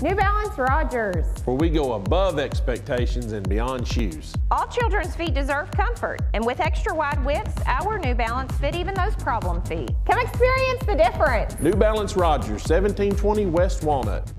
New Balance Rogers. where we go above expectations and beyond shoes. All children's feet deserve comfort, and with extra wide widths, our New Balance fit even those problem feet. Come experience the difference. New Balance Rogers, 1720 West Walnut.